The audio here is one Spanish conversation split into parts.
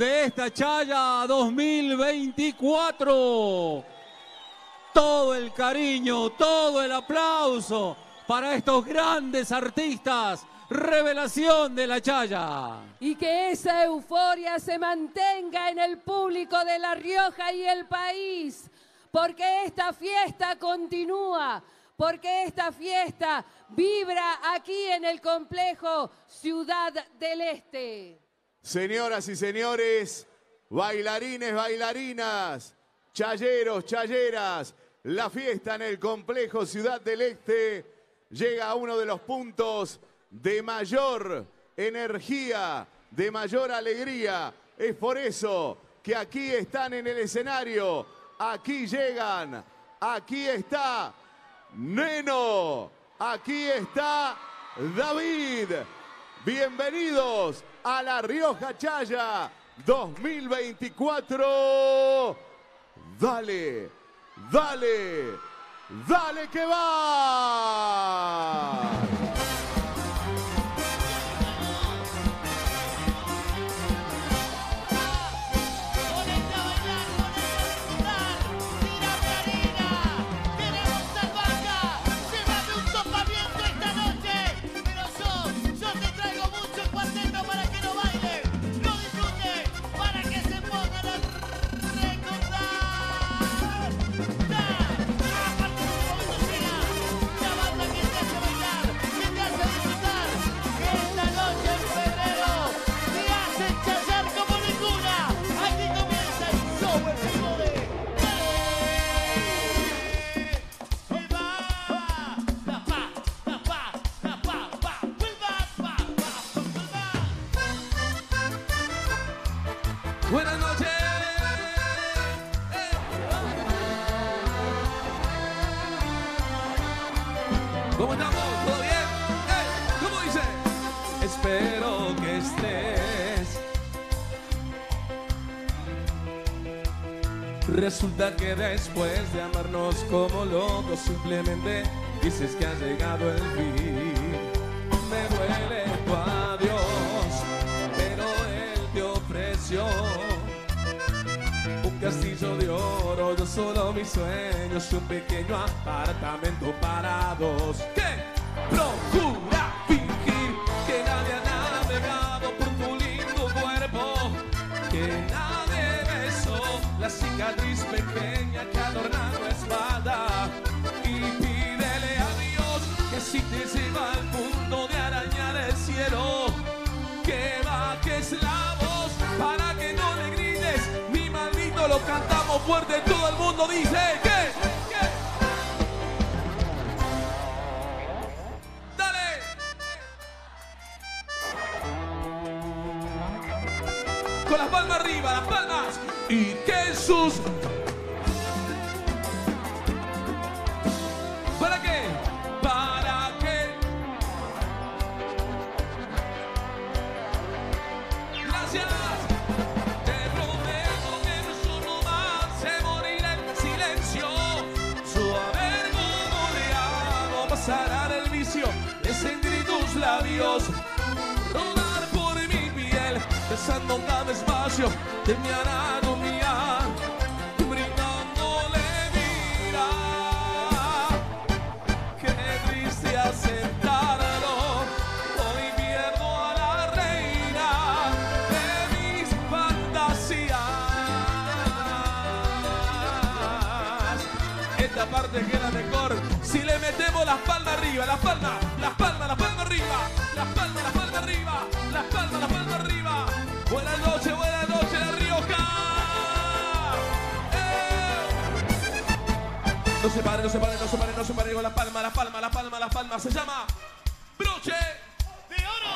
de esta Chaya 2024. Todo el cariño, todo el aplauso para estos grandes artistas. Revelación de la Chaya. Y que esa euforia se mantenga en el público de La Rioja y el país, porque esta fiesta continúa, porque esta fiesta vibra aquí en el complejo Ciudad del Este. Señoras y señores, bailarines, bailarinas, chayeros, chayeras, la fiesta en el complejo Ciudad del Este llega a uno de los puntos de mayor energía, de mayor alegría. Es por eso que aquí están en el escenario, aquí llegan, aquí está Neno, aquí está David. Bienvenidos a La Rioja Chaya 2024. Dale, dale, dale que va. Resulta que después de amarnos como locos, simplemente dices que ha llegado el fin. Me duele tu adiós, pero él te ofreció un castillo de oro, yo solo mis sueños y un pequeño apartamento para dos. ¿Qué? Procura fingir que nadie ha navegado por tu lindo cuerpo, que la cicatriz pequeña que adorna tu espalda y pídele a Dios que si te lleva al punto de arañar el cielo, que bajes la voz para que no le grites, mi maldito lo cantamos fuerte, todo el mundo dice que. Con las palmas arriba, las palmas. Y que sus. ¿Para qué? Para que. Gracias. Te prometo que no es un romance morir en silencio. Suave como le hago pasar el vicio de sentir tus labios. Rodar por mi piel, besando cada espacio de mi. Metemos las palmas arriba, las palmas, las palmas, las palmas arriba, las palmas, las palmas arriba, las palmas, las palmas arriba. Buenas noches, buenas noches, La Rioja. ¡Eh! No se pare, no se pare, no se pare, no se pare con la palma, la palma, la palma, la palma. Se llama broche de oro.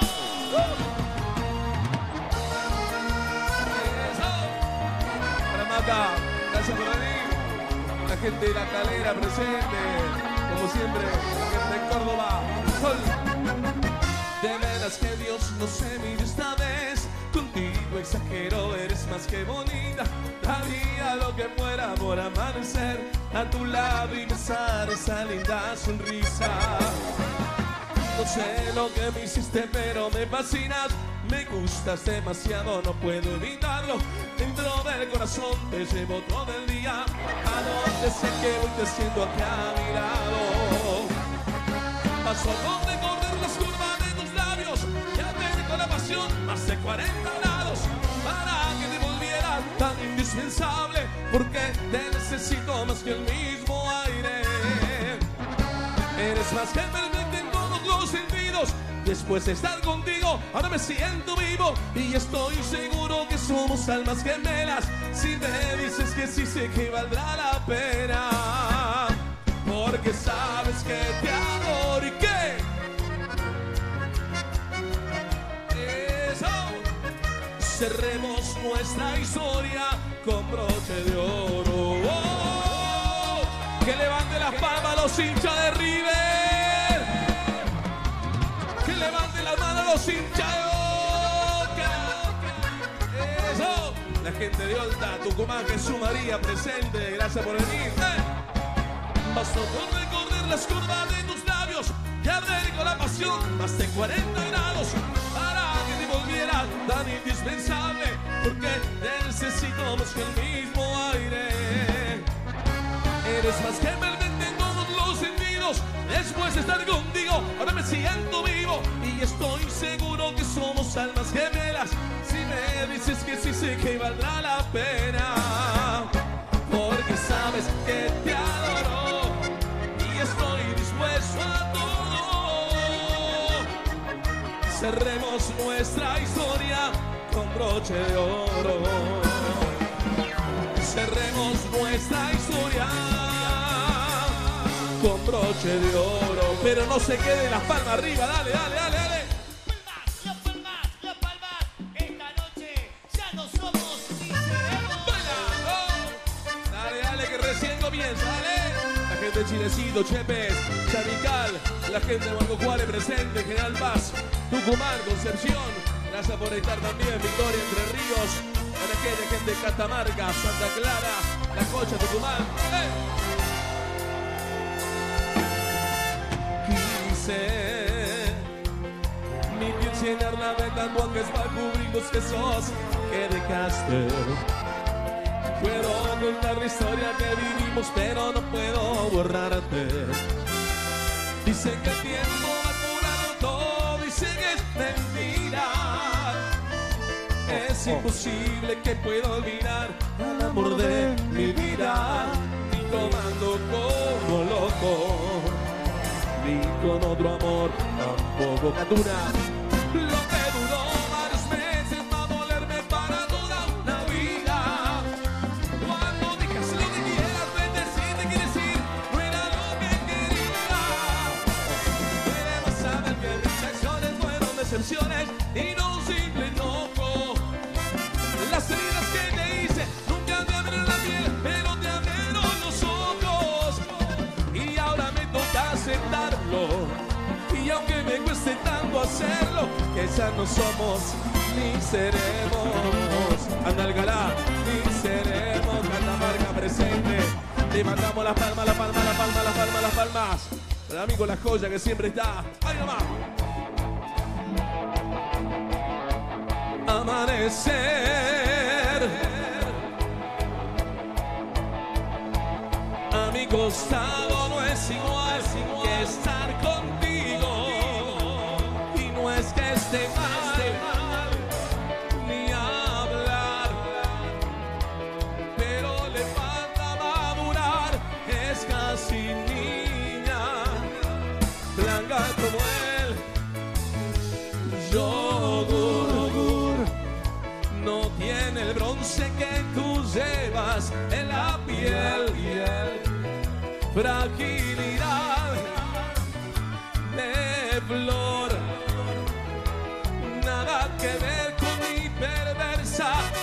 Maca, gracias por venir. La gente de la calera presente, siempre, de Córdoba. De veras que Dios no se mide esta vez. Contigo exagero, eres más que bonita. Daría lo que fuera por amanecer a tu lado y besar esa linda sonrisa. No sé lo que me hiciste, pero me fascinas. Me gustas demasiado, no puedo evitarlo. Dentro del corazón te llevo todo el día. A donde sé que voy te siento aquí a mi lado. Paso a donde correr las curvas de tus labios. Ya te con la pasión, más de 40 grados. Para que te volviera tan indispensable. Porque te necesito más que el mismo aire. Eres más que envolvente en todos los sentidos. Después de estar contigo, ahora me siento vivo y estoy seguro que somos almas gemelas. Si me dices que sí, sé que valdrá la pena. Porque sabes que te adoro Cerremos nuestra historia con broche de oro. Oh, que levante las palmas los hinchas de River. Que levante las manos los hinchas de Boca. Eso. La gente de Olta, Tucumán, Jesús María presente. Gracias por venir. Eh. Bastó con recorrer las curvas de tus labios y arder con la pasión más de 40 grados volviera tan indispensable porque te necesito el mismo aire. Eres más que envolvente en todos los sentidos. Después de estar contigo, ahora me siento vivo y estoy seguro que somos almas gemelas. Si me dices que sí, sé que valdrá la pena. Porque sabes que te adoro Cerremos nuestra historia con broche de oro. Cerremos nuestra historia con broche de oro. Pero no se quede las palmas arriba, dale, dale, dale, dale. De Chilecito, Chepes, Chavical, la gente de Huanco Juárez presente, General Paz, Tucumán, Concepción. Gracias por estar también, Victoria, Entre Ríos. A la gente, de Catamarca, Santa Clara, La Cocha, Tucumán. ¡Eh! Quise mi piel llenarla de tatuajes para cubrir los que sos que dejaste. Puedo contar la historia que vivimos, pero no puedo borrarte. Dicen que el tiempo que es. Es imposible que pueda olvidar al amor de mi vida, ni tomando como loco, ni con otro amor tampoco Catuna. No somos ni seremos. Andalgalá, ni seremos. Catamarca presente. Le mandamos las palmas, las palmas, las palmas, las palmas, las palmas. El amigo La Joya que siempre está. ¡Ahí nomás! Amanecer. A mi costado no es igual que estar contigo. Es que esté mal, ni hablar. Pero le falta madurar, es casi niña, blanca como él. Yogur no tiene el bronce que tú llevas en la piel. Fragilidad de flor, 사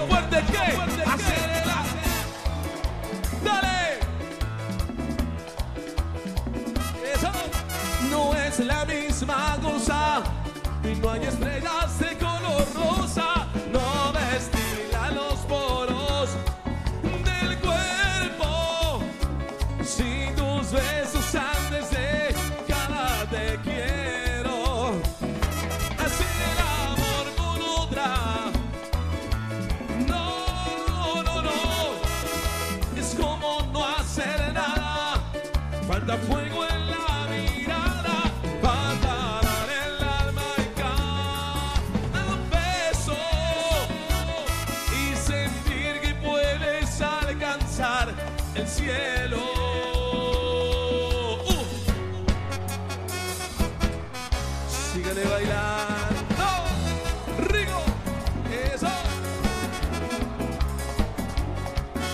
fuerte que. Dale. Eso no es la misma cosa y no hay estrellas de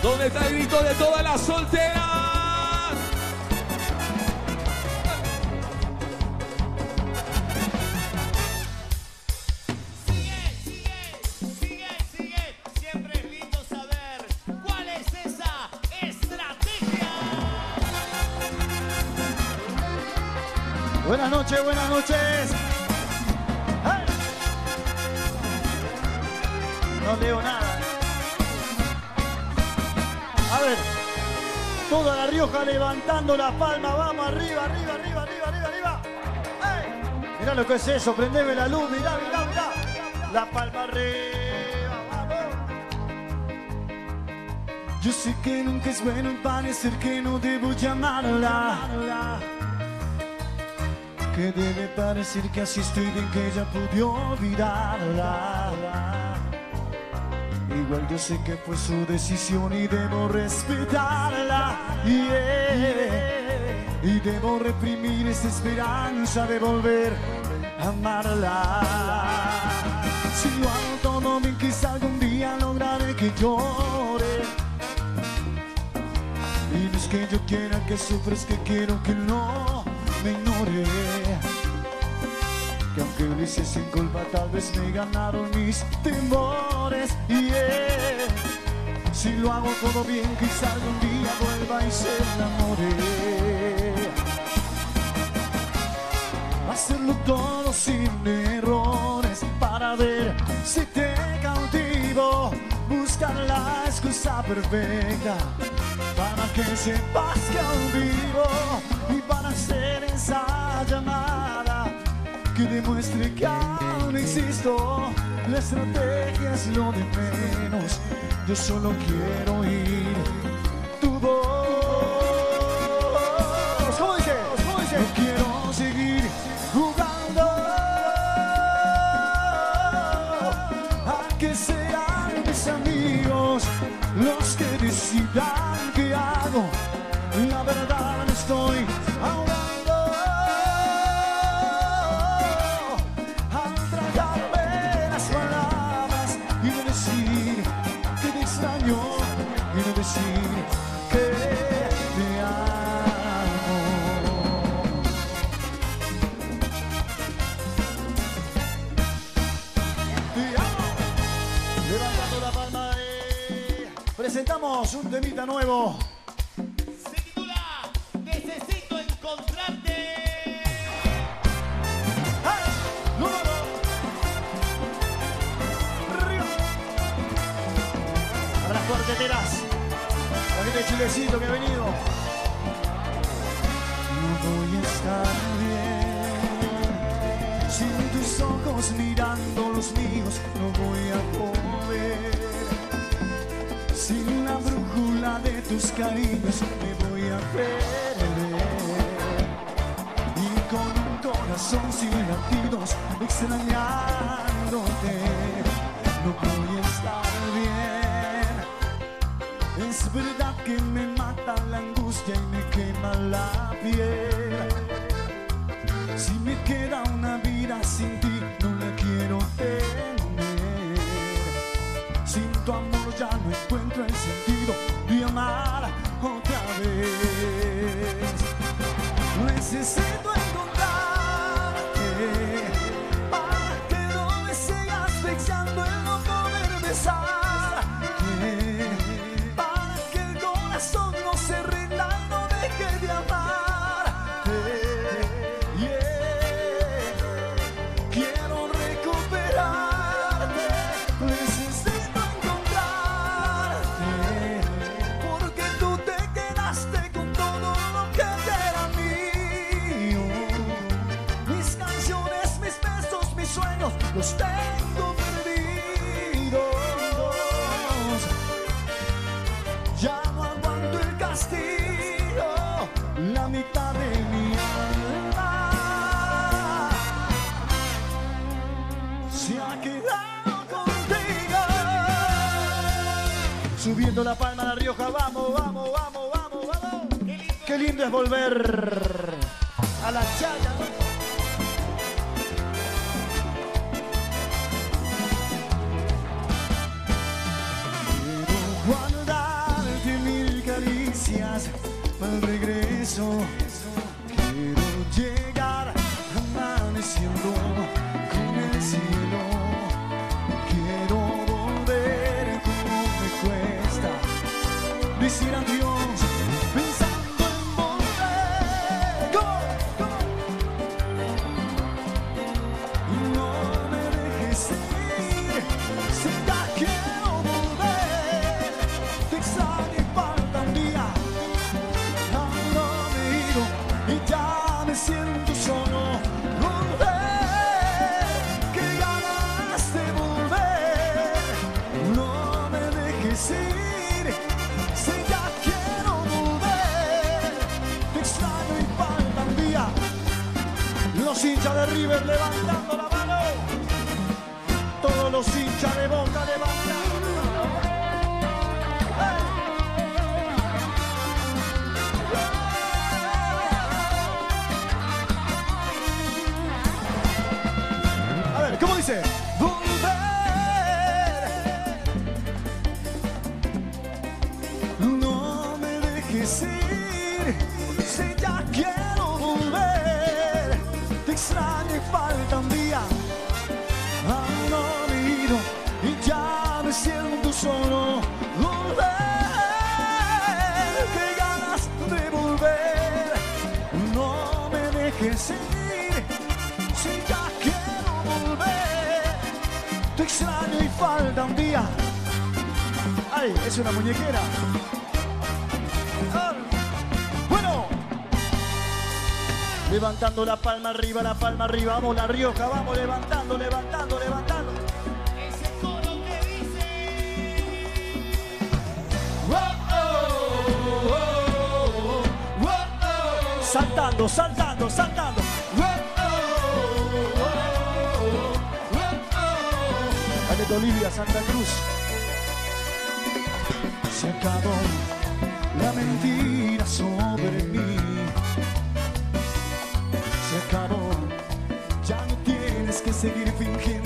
¿Dónde está el grito de todas las solteras? Levantando la palma. Vamos arriba, arriba, arriba, arriba, arriba, arriba. ¡Ay! Mirá lo que es eso, prendeme la luz, mirá, mirá, mirá. La palma arriba, vamos. Yo sé que nunca es bueno parecer que no debo llamarla. Que debe parecer que así estoy bien que ella pude olvidarla. Igual yo sé que fue su decisión y debo respetarla. Yeah. Y debo reprimir esa esperanza de volver a amarla. Si lo hago todo bien, quizá algún día lograré que llore. Y no es que yo quiera que sufra, es que quiero que no me ignore. Hice sin culpa, tal vez me ganaron mis temores. Y si lo hago todo bien, quizá algún día vuelva y se enamore. Hacerlo todo sin errores para ver si te cautivo. Buscar la excusa perfecta para que sepas que aún vivo y para hacer esa llamada que demuestre que aún existo. La estrategia es lo de menos. Yo solo quiero oír Presentamos un temita nuevo. Se titula Necesito encontrarte. ¡Ay! ¡No, no, no! ¡Arriba! Para las cuarteteras. La gente de Chilecito que ha venido. No voy a estar bien. Sin tus ojos mirando los míos, no voy a poder. De tus cariños, me voy a perder. Y con un corazón sin latidos extrañándote no voy a estar bien. Es verdad que me mata la angustia y me quema la piel. Si me queda una vida sin ti no la quiero tener. Sin tu amor ya no encuentro el sentido de amar otra vez. Necesito encontrarte para que no me sigas asfixiando el no poder besar La Palma, La Rioja, vamos, vamos, vamos, vamos, vamos. Qué lindo, es volver a la chaya. la palma arriba, la palma arriba, vamos La Rioja, vamos levantando, levantando, levantando. Ese que dice. Oh, oh, oh, saltando, saltando, saltando. Dale Olivia, Santa Cruz. Se acabó seguir fingindo.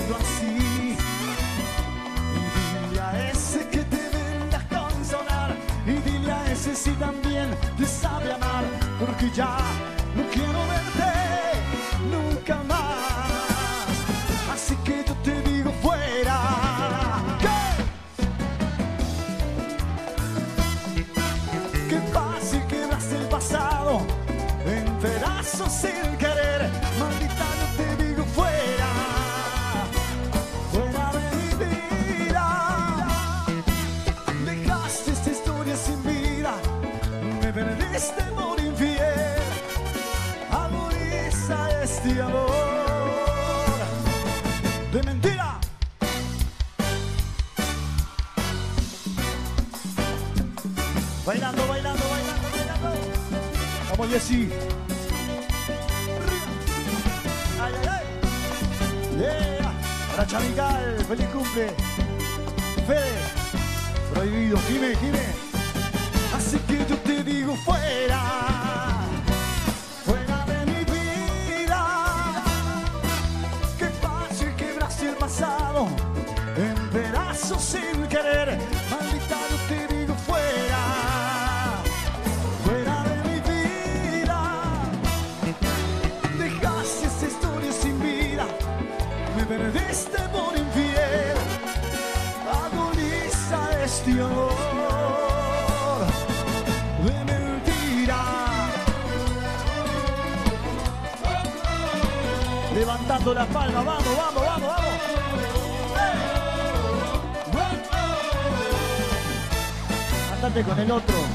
vamos, Jessy. Ay, ay, ay. Para Chamical, feliz cumple. Fede, prohibido. Jime, Jime. Así que yo te digo fuera. Fuera de mi vida. Que fácil quebrarse el pasado. En pedazos sin querer. de mentira. Levantando la palma, vamos, vamos, vamos, vamos. Andate con el otro.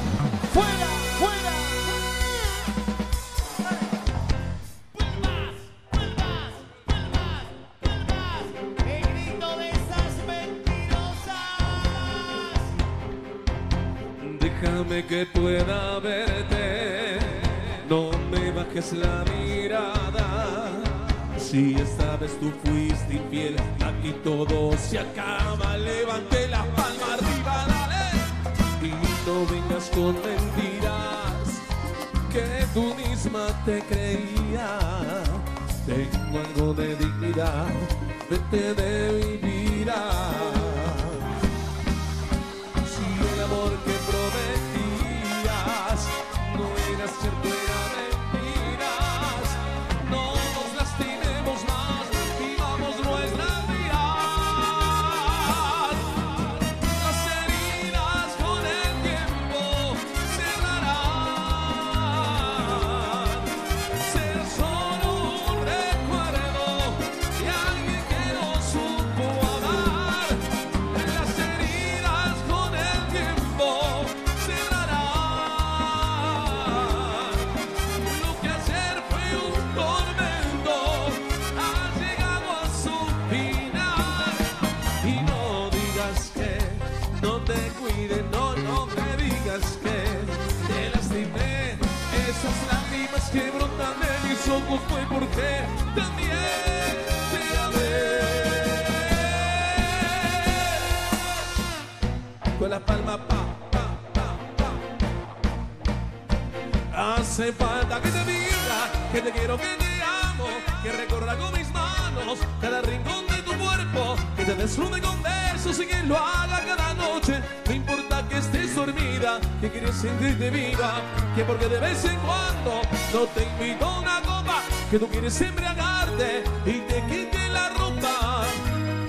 Hace falta que te diga que te quiero, que te amo, que recorra con mis manos cada rincón de tu cuerpo, que te desnude con besos y que lo haga cada noche. No importa que estés dormida, que quieres sentirte viva, que porque de vez en cuando no te invito una copa, que tú quieres embriagarte y te quite la ropa,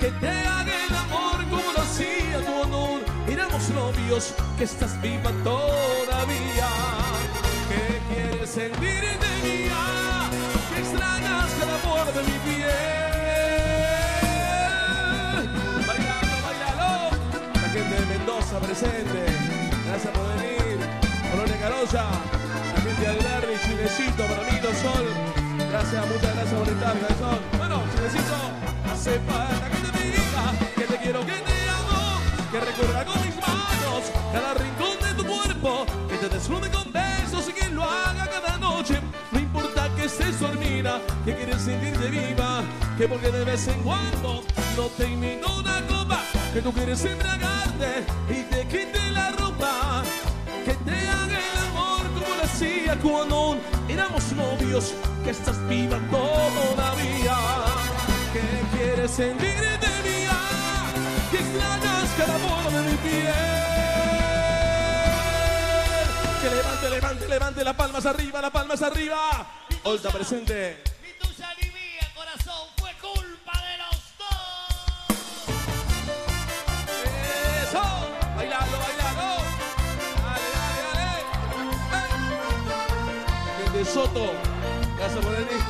que te haga el amor como lo hacía tu honor. Éramos novios, que estás viva todavía, quieres sentirte mía, que extrañas cada amor de mi piel. Bailalo, bailalo, la gente de Mendoza presente, gracias por venir, Colonia Carolla, la gente de Alberni, Chilecito, para mí, Sol, gracias, muchas gracias por estar, cabezón. Bueno, Chilecito, hace falta que te diga que te quiero, que te amo, que recorra con mis manos cada rincón de tu cuerpo, que te desnude con besos y que lo haga que estés dormida, que quieres sentirte viva, que porque de vez en cuando no te invito a una copa, que tú quieres embriagarte y te quite la ropa, que te haga el amor como lo hacía cuando éramos novios, que estás viva todavía, que quieres sentirte mía, que extrañas cada amor de mi piel. Que levante, levante, levante las palmas arriba, las palmas arriba. Olta presente. Ni tuya ni mía, corazón, fue culpa de los dos. Eso. Bailalo, bailalo. Dale, dale, dale. Ey. Gente Soto. Gracias por venir.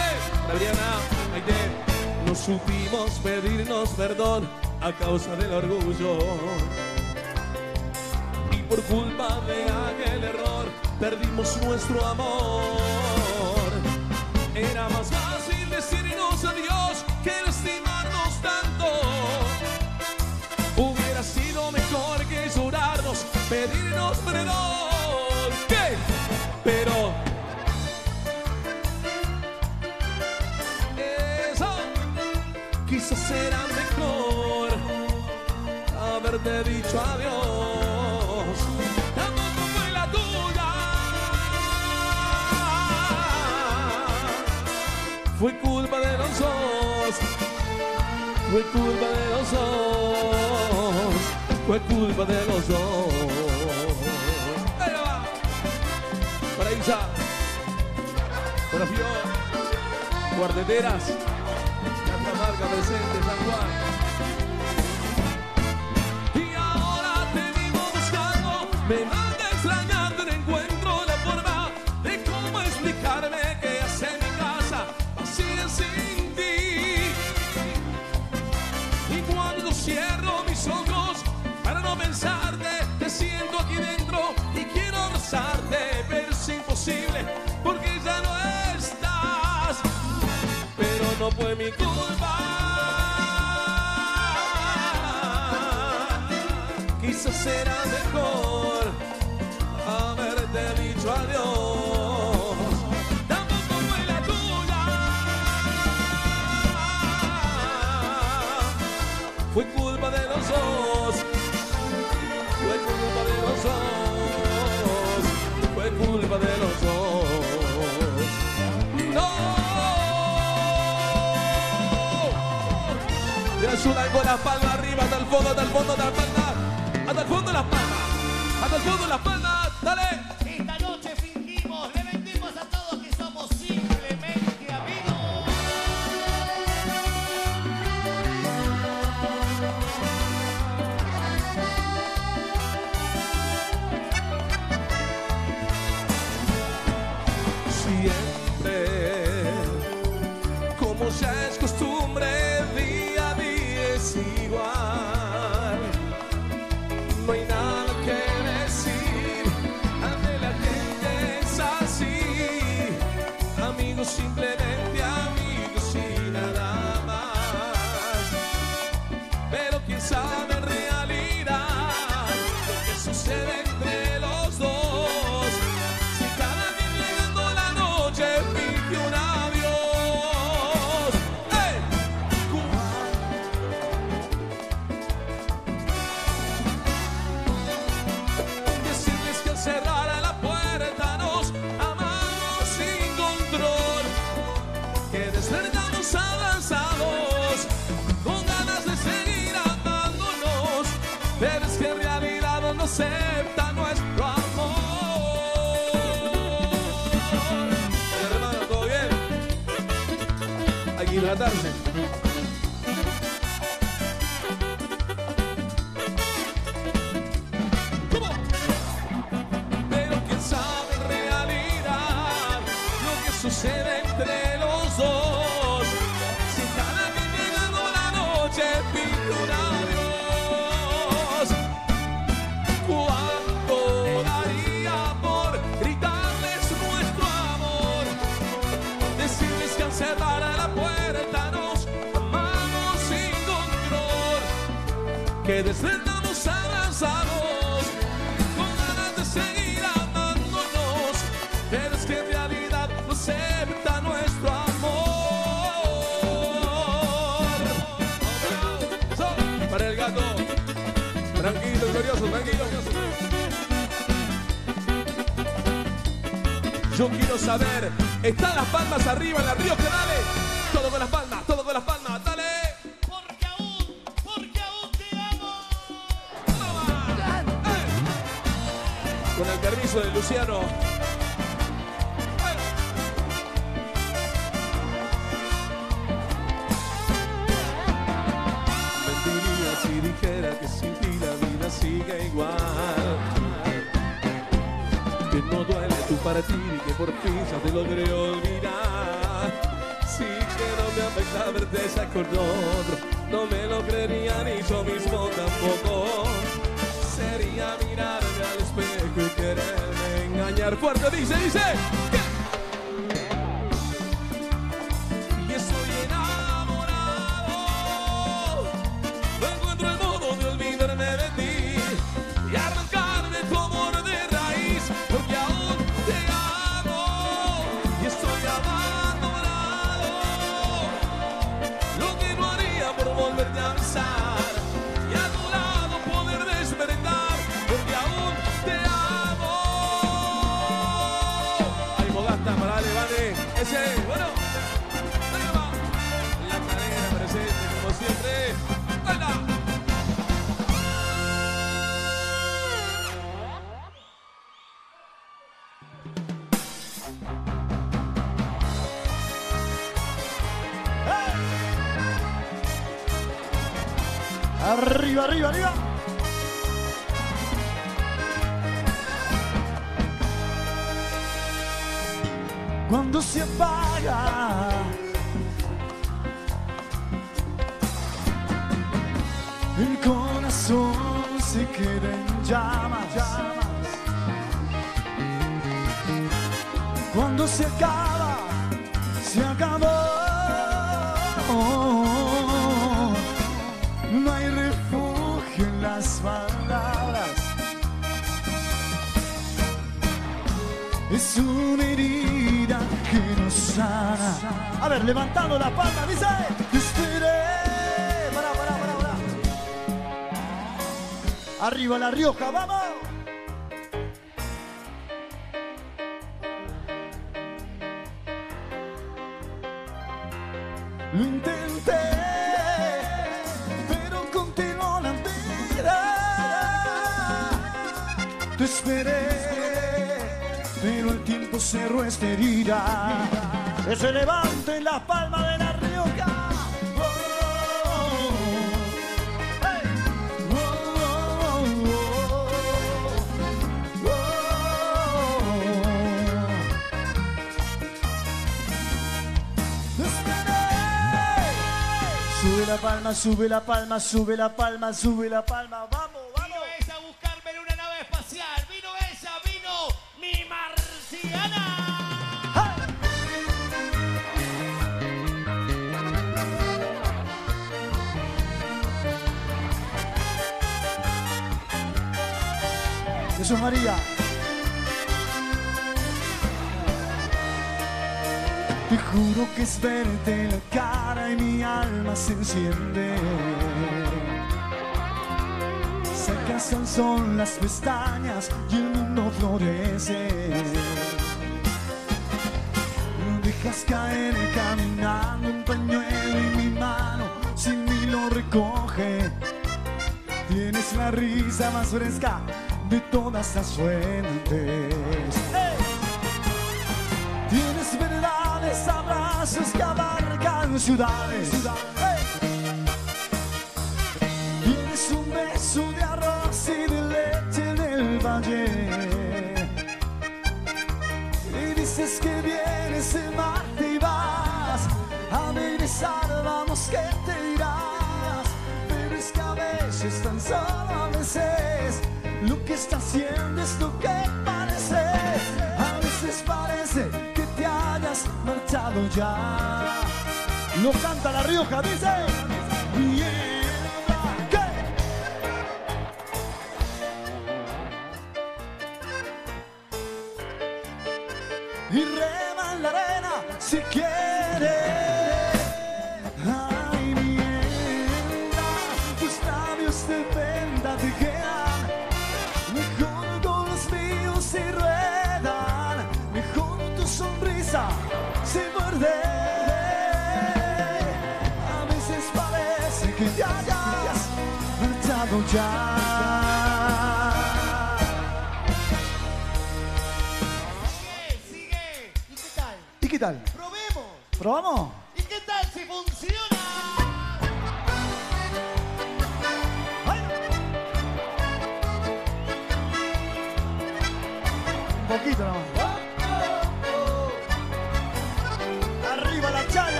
Ey. Adriana, Maite. No supimos pedirnos perdón a causa del orgullo. Y por culpa de aquel error perdimos nuestro amor. Era más fácil decirnos adiós que lastimarnos tanto. Hubiera sido mejor que llorarnos, pedirnos perdón. ¿Qué? Pero. Eso quizás era mejor haberte dicho adiós. De los dos. Fue culpa de los dos. Fue culpa de los dos. Ahí va. Para Isa. Para Fior. Guardeteras. Catamarca presente, San Juan. Y ahora te vivo buscando, me las palmas arriba, hasta el fondo, hasta el fondo, hasta la palma. Hasta el fondo las palmas. Hasta el fondo las palmas. Dale. equivocarse. Que despertamos avanzados con ganas de seguir amándonos. Pero es que en realidad no acepta nuestro amor. Para el gato. Tranquilo, glorioso, tranquilo. Yo quiero saber, ¿están las palmas arriba en la Río? Que Permiso de Luciano. Mentiría si dijera que sin ti la vida sigue igual. Que no duele tu partir y que por fin ya te logré olvidar. Sí que no me afecta verte ya con otro. No me lo creería ni yo mismo tampoco. Engañar. Fuerte dice, dice. Corazón se queda en llamas. Cuando se acaba, se acabó. No hay refugio en las palabras. Es una herida que no sana. A ver, levantando la palma, dice. Arriba La Rioja, vamos. Lo intenté, pero continuó la vida. Te esperé, pero el tiempo cerró esta herida. Que levante la palma, sube la palma, sube la palma, sube la palma. Vamos, vamos. Vino ella a buscarme en una nave espacial. Vino ella, vino mi marciana. Jesús María. Te juro que es verte la se enciende. Sacas al sol las pestañas y el mundo florece. No dejas caer caminando un pañuelo y mi mano sin mí lo recoge. Tienes la risa más fresca de todas las fuentes. Tienes verdades, abrazos que abarcan ciudades. Haciendo es lo que parece. A veces parece que te hayas marchado ya. Lo canta La Rioja, dice. ¿qué? y rema en la arena si quiere. Marchado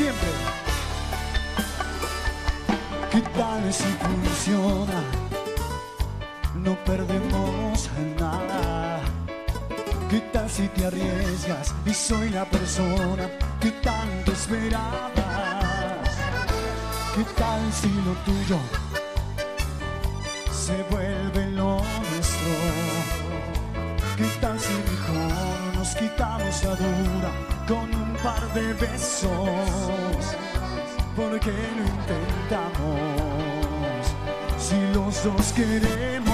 siempre. ¿Qué tal si funciona? No perdemos nada. ¿Qué tal si te arriesgas y soy la persona que tanto esperabas? ¿Qué tal si lo tuyo dos queremos?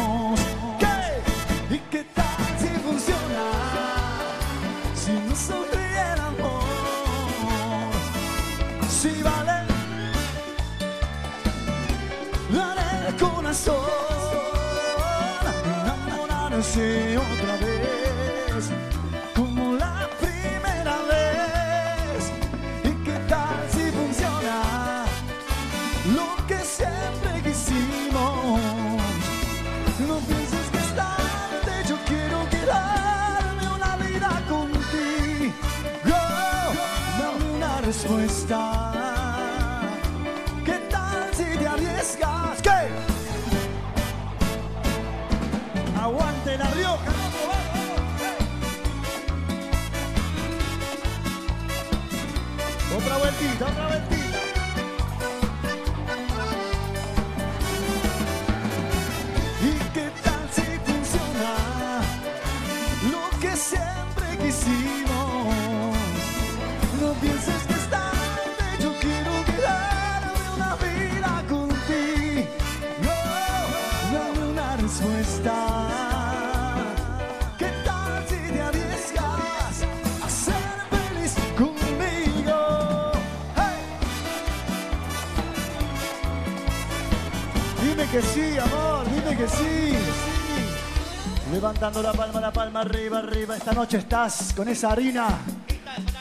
levantando la palma, la palma arriba, arriba. Esta noche estás con esa harina,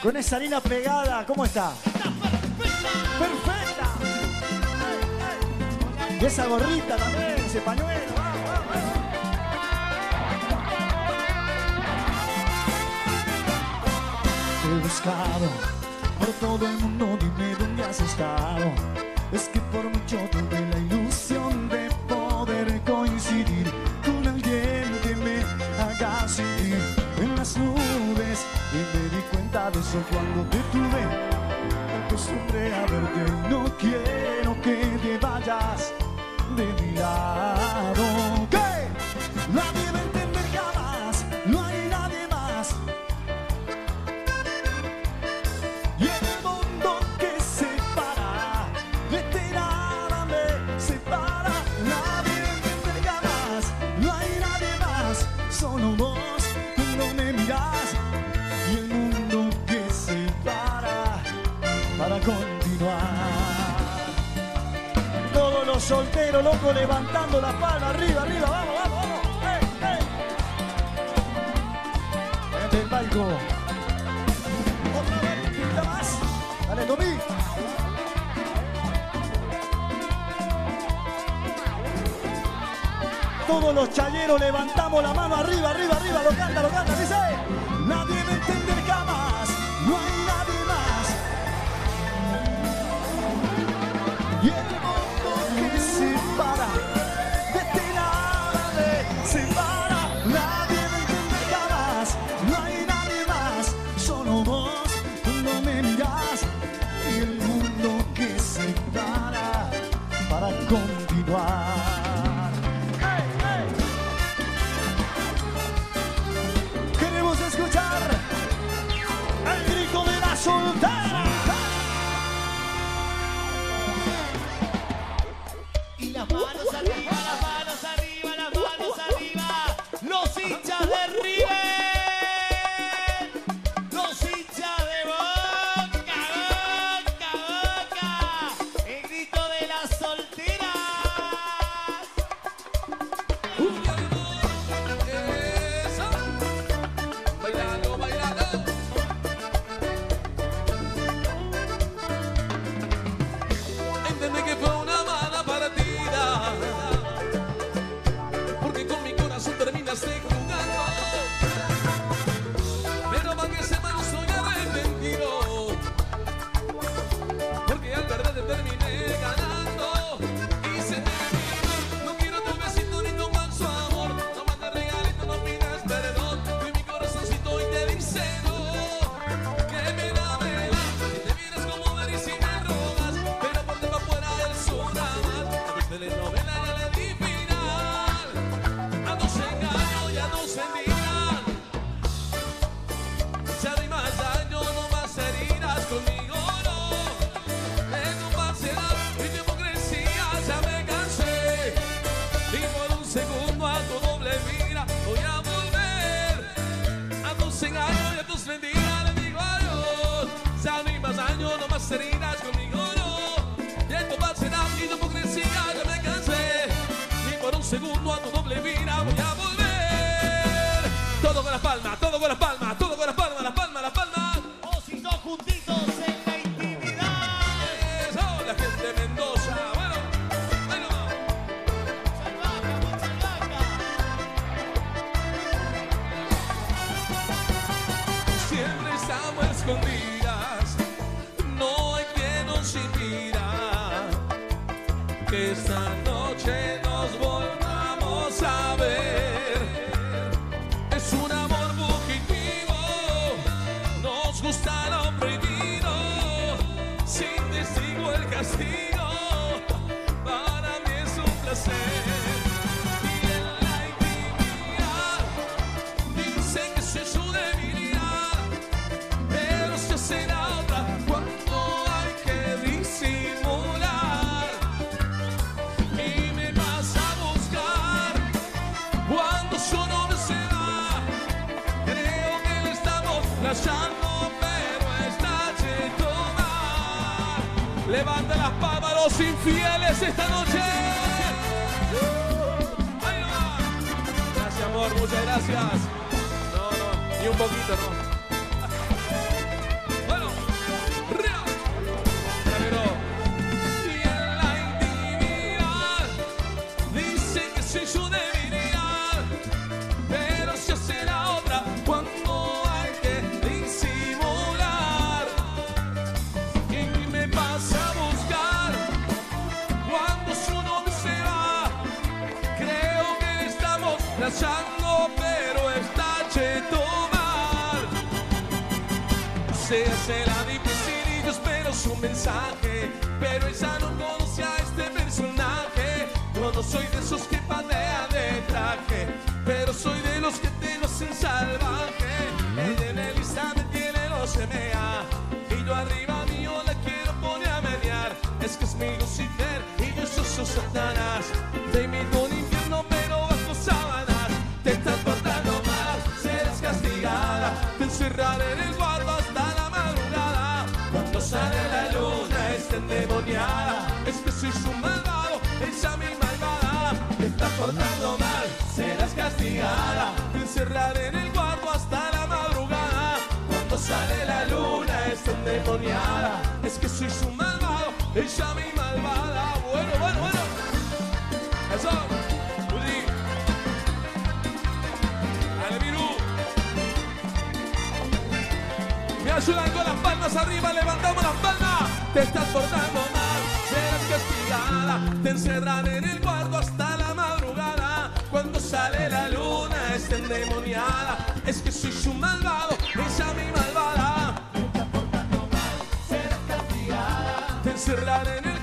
con esa harina pegada. ¿Cómo está? Perfecta. Y esa gorrita también, ese pañuelo. Te he buscado por todo el mundo, dime dónde has estado. Es que por mucho tuve la ilusión soffiando più soltero, loco, levantando la palma, arriba, arriba, vamos, vamos, vamos. ¡Hey, hey! Vente el palco. Otra vez, quita más. Dale, Tommy. Todos los chayeros levantamos la mano arriba, arriba, arriba, lo canta, lo canta, dice. Muchas gracias. No, no, ni un poquito, no. Mensaje, pero ella no conoce a este personaje. Yo no soy de esos que patean de traje, pero soy de los que te lo hacen salvaje. Ella en el tiene los semea, y yo arriba portando mal, serás castigada. Te encerraré en el cuarto hasta la madrugada. Cuando sale la luna está endemoniada. Es que soy su malvado, ella mi malvada. Bueno, bueno, bueno. Eso. Udi. Dale. Me ayudan con las palmas arriba, levantamos las palmas. Te estás portando mal, serás castigada. Te encerran en el cuarto Es que soy su malvado, ella mi malvada. Te estás portando mal, serás castigada. Te encerran en el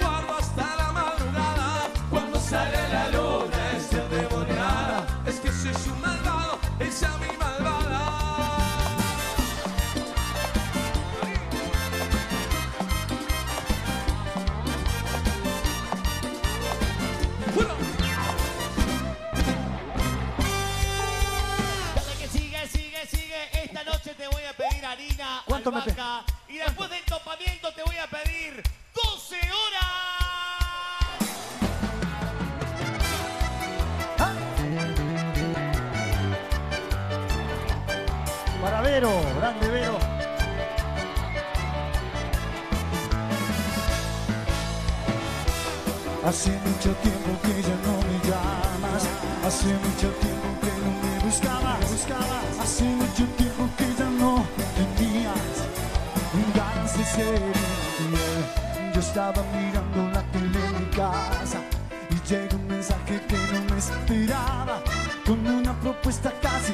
hace mucho tiempo que no me buscabas, buscabas. hace mucho tiempo que ya no tenías ganas de ser. Yo estaba mirando la tele en mi casa y llega un mensaje que no me esperaba, con una propuesta casi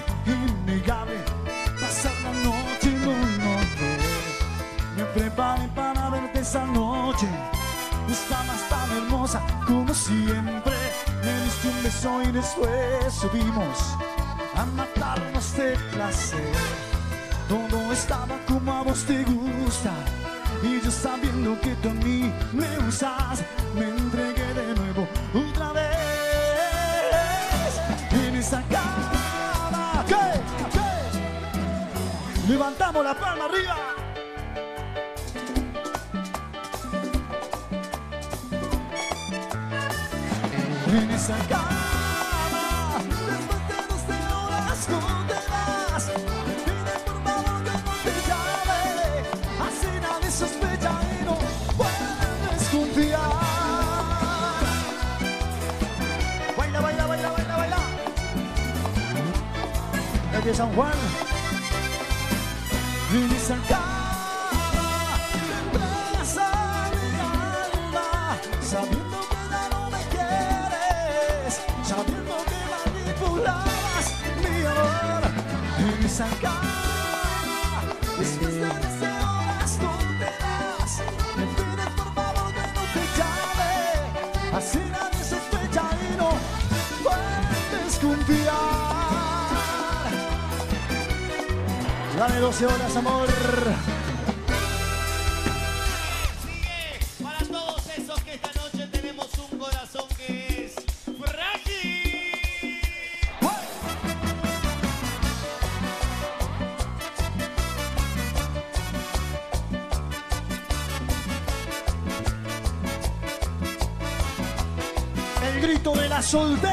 beso y después subimos a matarnos de placer. Todo estaba como a vos te gusta. Y yo sabiendo que tú a mí me usas, me entregué de nuevo otra vez en esa cama. Levantamos la palma arriba. en esa cama. Desde San Juan. En esa cama. Entregas a mi alma. Sabiendo que ya no me quieres. Sabiendo que manipulabas mi amor. En esa Dame 12 horas, amor. Sigue para todos esos que esta noche tenemos un corazón que es frágil. El grito de las solteras.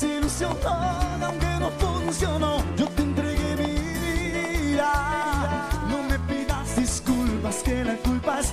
desilusionada, aunque no funcionó, yo te entregué mi vida. No me pidas disculpas, que la culpa es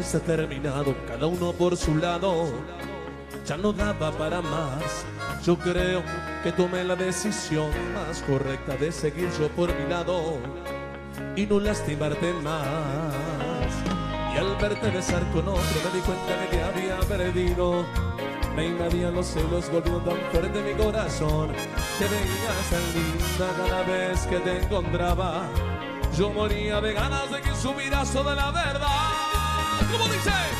está terminado, cada uno por su lado. Ya no daba para más. Yo creo que tomé la decisión más correcta de seguir yo por mi lado y no lastimarte más. Y al verte besar con otro me di cuenta de que había perdido. Me invadían los celos golpeando tan fuerte mi corazón. Te veías tan linda cada vez que te encontraba. Yo moría de ganas de que subieras toda la verdad. ¿Cómo dice?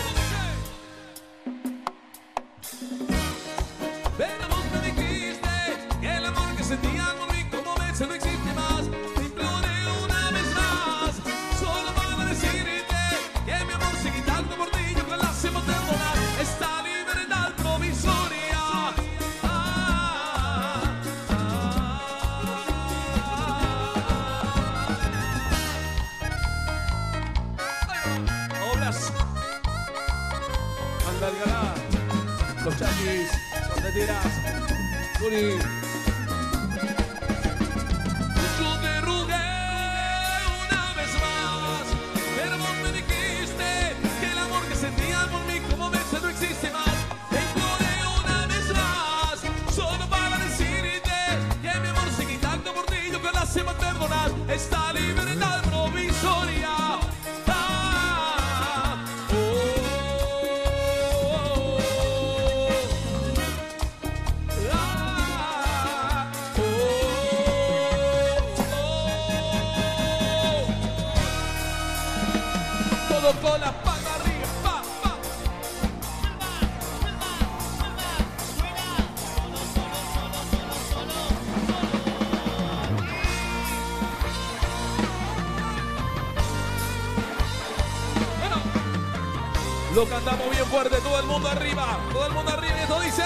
Cantamos bien fuerte, todo el mundo arriba, todo el mundo arriba y esto dice,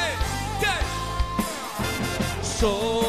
¿qué? Soy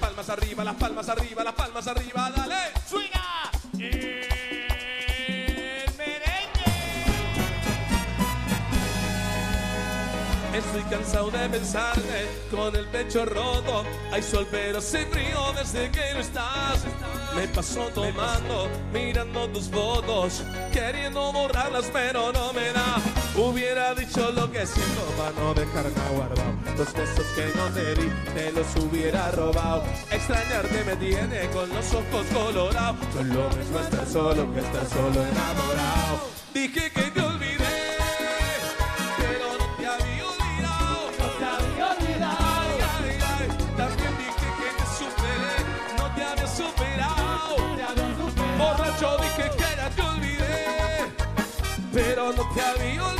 palmas arriba, las palmas arriba, las palmas arriba, dale. Suena el merengue. Estoy cansado de pensarte con el pecho roto. Hay sol pero hace frío desde que no estás. Me paso tomando, mirando tus fotos, queriendo borrarlas pero no me da. Hubiera dicho lo que siento para no dejarme guardado. Los besos que no te di, te los hubiera robado. Extrañarte me tiene con los ojos colorados. No es lo mismo estar solo que estar solo enamorado. Dije que te olvidé, pero no te había olvidado. No te había olvidado. Ay, ay, ay. También dije que te superé, no te había superado. Borracho dije que ya te olvidé, pero no te había olvidado.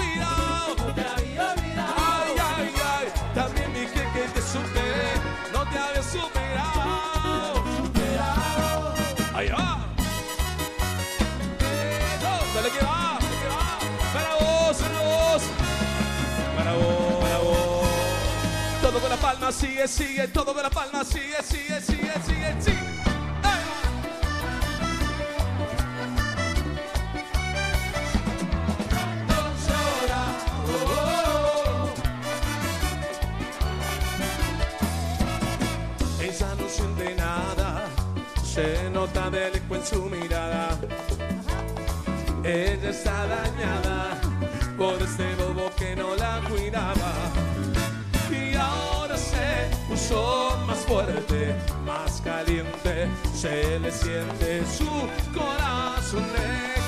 Palma, sigue, sigue. Todo con la palma, sigue, sigue, sigue, sigue, sigue. Se le siente su corazón negro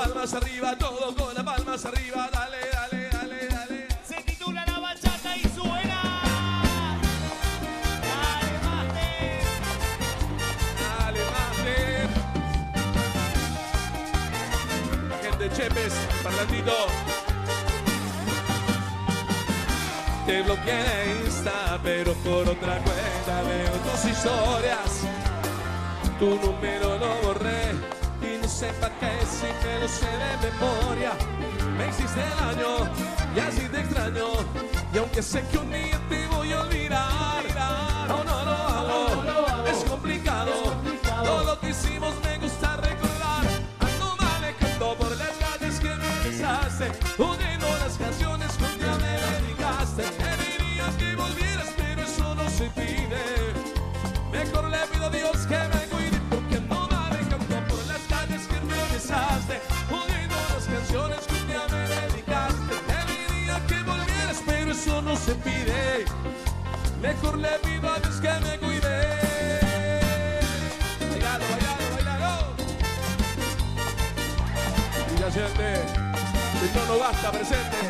palmas arriba, todo con las palmas arriba. Dale, dale, dale, dale. Se titula La Bachata y suena. Dale, Master. Dale, mate. Gente Chepes, parlantito. Te bloqueé Insta, pero por otra cuenta veo tus historias. Tu número lo borré y no sé pa' qué si me lo sé de memoria. Me hiciste daño y así te extraño. Y aunque sé que un día te voy a olvidar, no, no lo hago. Es complicado. Todo lo que hicimos me presente.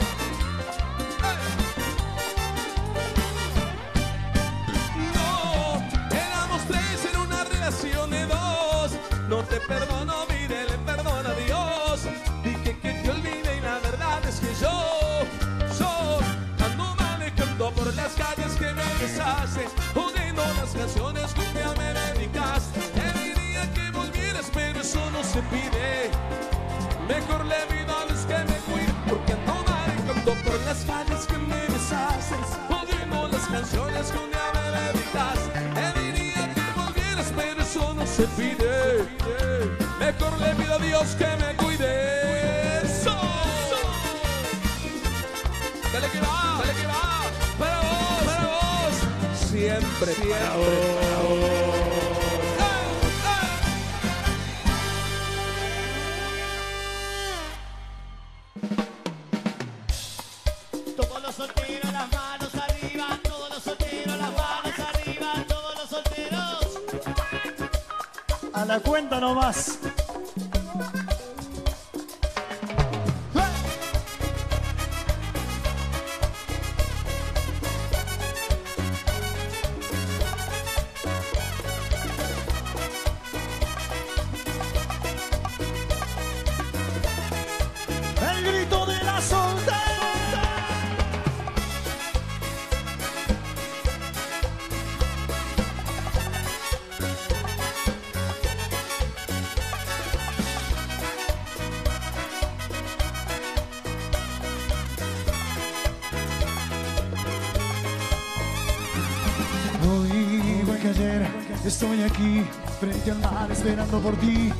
Esperando por ti.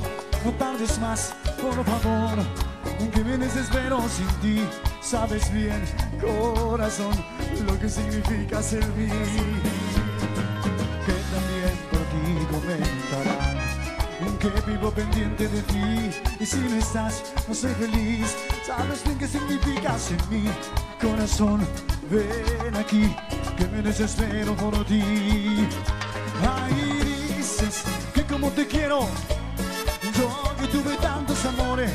No tardes más, por favor. Aunque me desespero sin ti, sabes bien, corazón, lo que significa servir. Que también por ti comentarán que vivo pendiente de ti. Y si no estás, no soy feliz. Sabes bien qué significas en mi corazón. Ven aquí, que me desespero por ti. Ay, dices que como te quiero, yo que tuve tantos amores,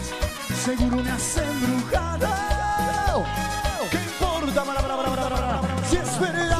seguro me has embrujado. ¿Qué importa? Si es verdad.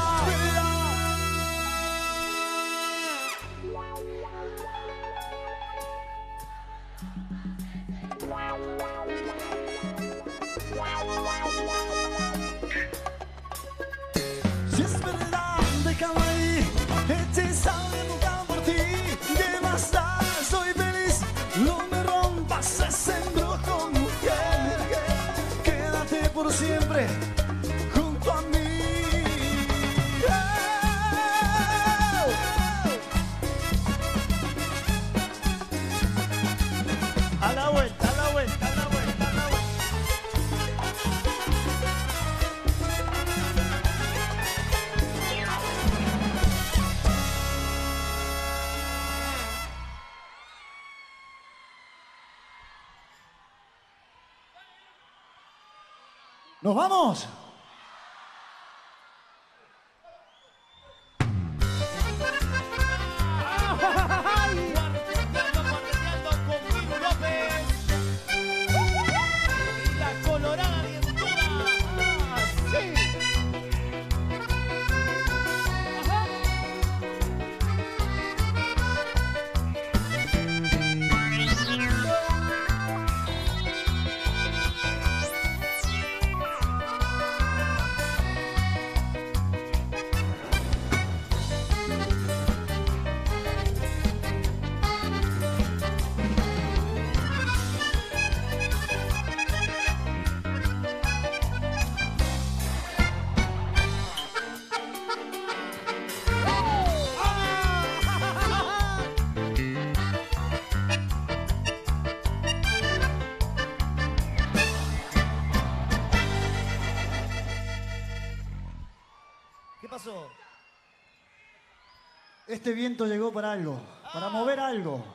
Este viento llegó para algo, para mover algo.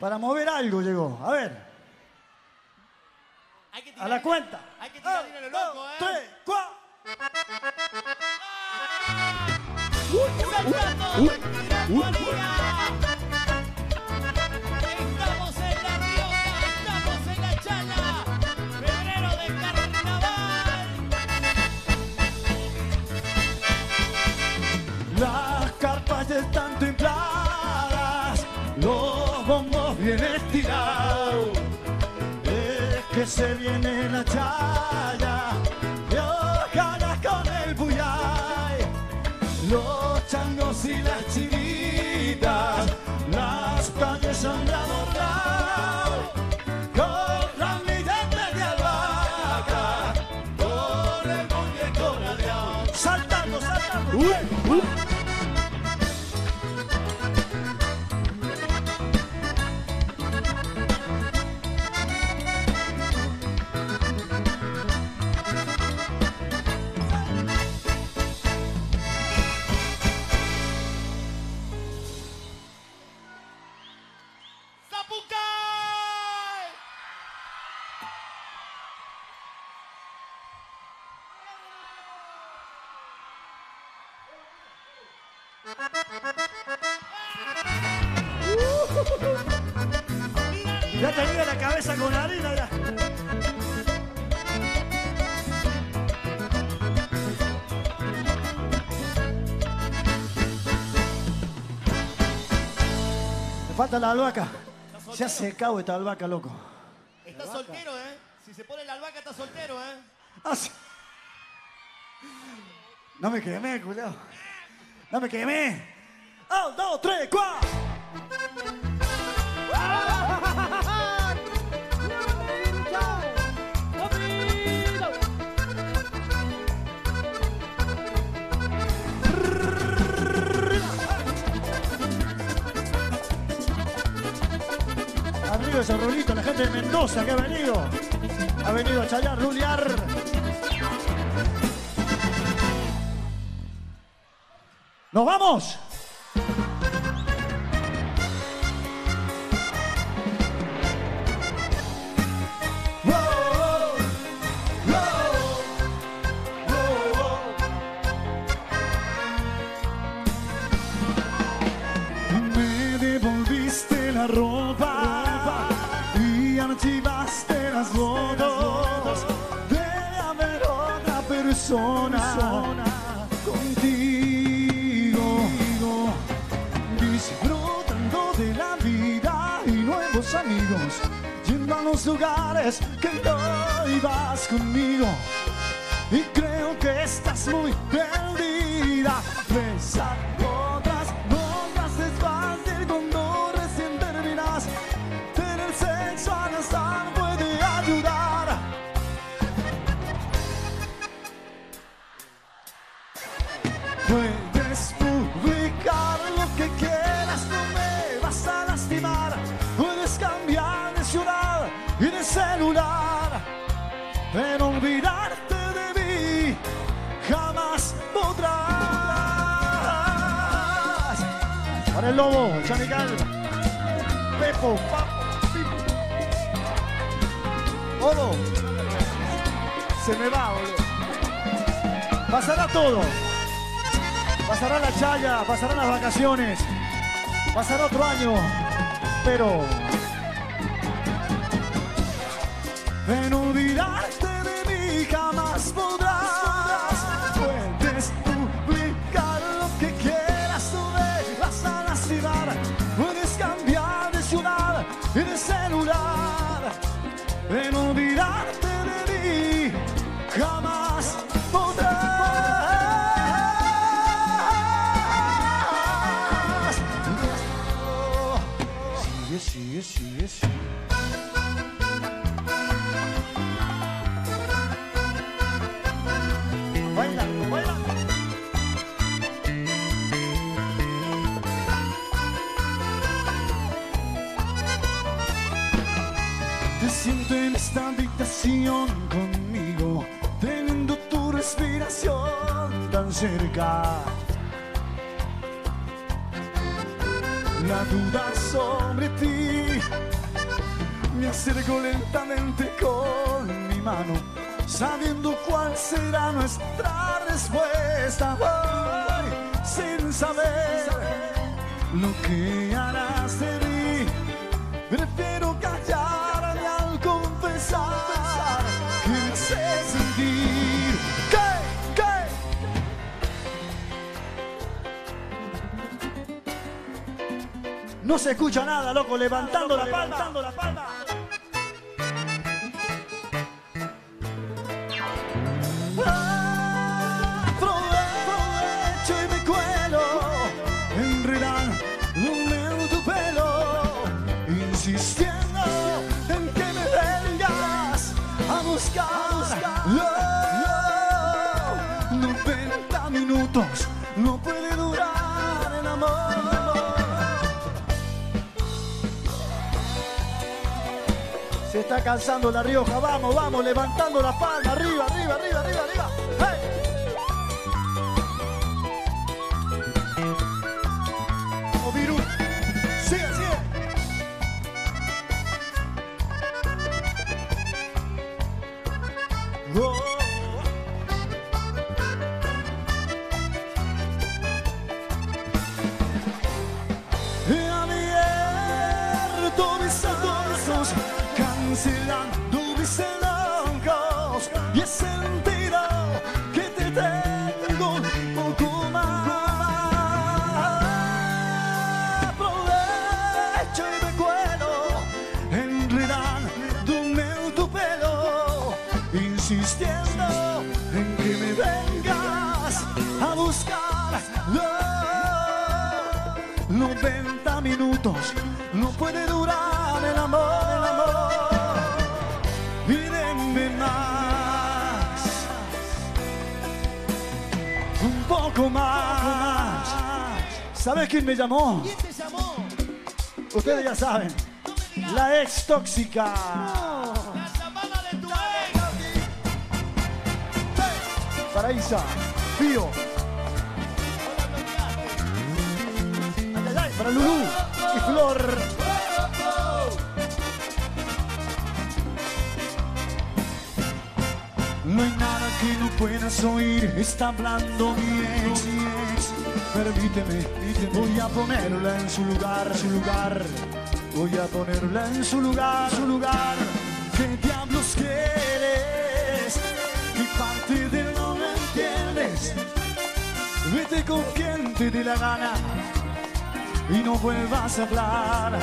Para mover algo llegó. A ver, Hay que a la cuenta. Hay que tirar dinero loco, ¿eh? tres, cuatro. Estamos en La Rioja, estamos en La Chala. Febrero de carnaval. Las ya están templadas, los bombos vienen tirados. Es que se viene la chaya, y ojalá con el buyay. Los changos y las chinitas, las calles han de adornar. Me falta la albahaca. Se ha secado esta albahaca, loco. Está soltero, ¿eh? Si se pone la albahaca, está soltero, ¿eh? Ah, sí. No me quemé, culiao. No me quemé. Un, dos, tres, cuatro. Ese rolito, la gente de Mendoza que ha venido. Ha venido a chayar, rulear. ¡Nos vamos! Yendo a los lugares que no ibas conmigo. Y creo que estás muy perdida. Lobo, Chanical, Pepo, Papo, Pipo. Odo, se me va, boludo. Pasará todo. Pasará la chaya, pasarán las vacaciones, pasará otro año, pero en olvidarte Te siento en esta habitación conmigo, teniendo tu respiración tan cerca. Lentamente con mi mano, sabiendo cuál será nuestra respuesta. Sin saber lo que harás de mí. Prefiero callarme al confesar que sé sentir. No se escucha nada, loco, levantando la palma. Levantando la palma. 90 minutos no puede durar el amor. Se está cansando la Rioja, vamos, vamos, levantando la palma, arriba, arriba, arriba, arriba, arriba. Poco más. ¿Sabes quién me llamó? ¿Quién te llamó? Ustedes ya saben. No. La ex tóxica. La llamada de tu ex. Para Isa. Pío. Para Lulú. Y Flor. Que no puedas oír. Está hablando mi ex. Permíteme. Voy a ponerla en su lugar, su lugar. Voy a ponerla en su lugar, su lugar. ¿Qué diablos quieres? Mi parte de no me entiendes. Vete con quien te dé la gana y no vuelvas a hablar.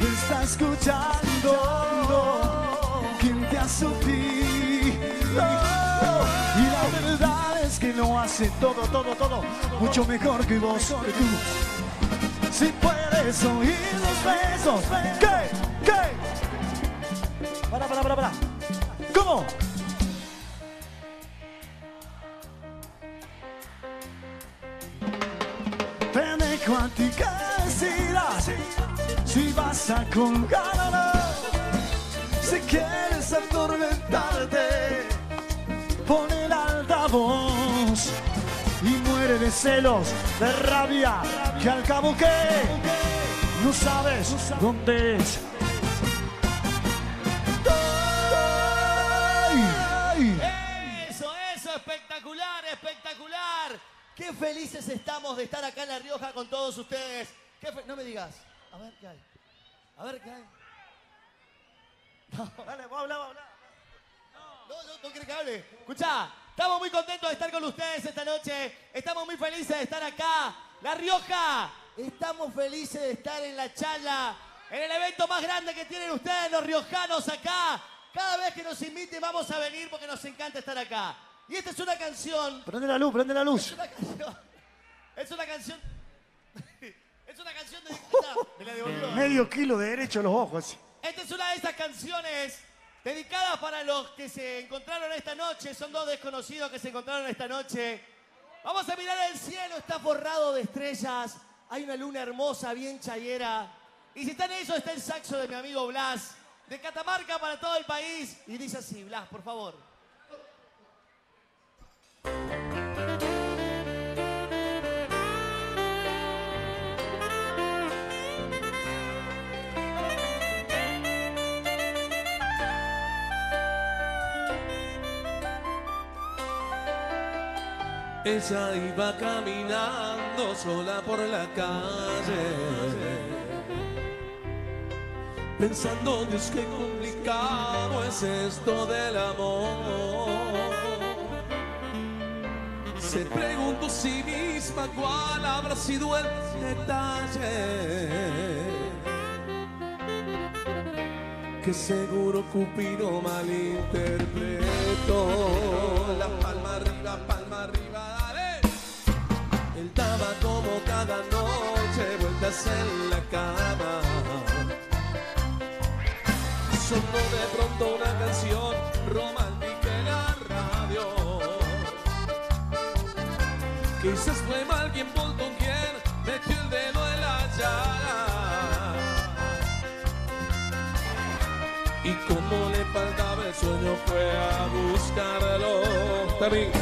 Me está escuchando quien te ha sufrido. Y la verdad es que lo hace todo, todo, todo mucho mejor que vos, que tú. Si puedes oír los besos, ¿qué? ¿Qué? Para, para, para, para. ¿Cómo? Te dejo a ti que decidas si vas a colgar y muere de celos, de rabia, que al cabo que no sabes dónde es. Eso, eso, espectacular, espectacular. Qué felices estamos de estar acá en La Rioja con todos ustedes. Qué fe- No me digas. A ver qué hay. A ver qué hay. Dale, vos habla, vos habla. No, no, no quiere que hable. Escuchá, estamos muy contentos de estar con ustedes esta noche. Estamos muy felices de estar acá. La Rioja. Estamos felices de estar en la charla. En el evento más grande que tienen ustedes, los riojanos, acá. Cada vez que nos inviten vamos a venir porque nos encanta estar acá. Y esta es una canción Prende la luz, prende la Es luz. una canción. Es una canción. Es una canción. Me la devolvió. Medio kilo de derecho a los ojos. Esta es una de esas canciones dedicadas para los que se encontraron esta noche. Son dos desconocidos que se encontraron esta noche. Vamos a mirar el cielo, está forrado de estrellas. Hay una luna hermosa, bien chayera. Y si está en eso, está el saxo de mi amigo Blas, de Catamarca para todo el país. Y dice así, Blas, por favor. Ella iba caminando sola por la calle, pensando, Dios, qué complicado es esto del amor. Se preguntó a sí misma cuál habrá sido el detalle. Que seguro Cupido malinterpretó. La palma arriba, palma arriba. Él daba como cada noche vueltas en la cama. Sonó de pronto una canción romántica en la radio. Quizás fue mal quien voltó quien metió el dedo en la llaga. Y como le faltaba el sueño fue a buscarlo. También.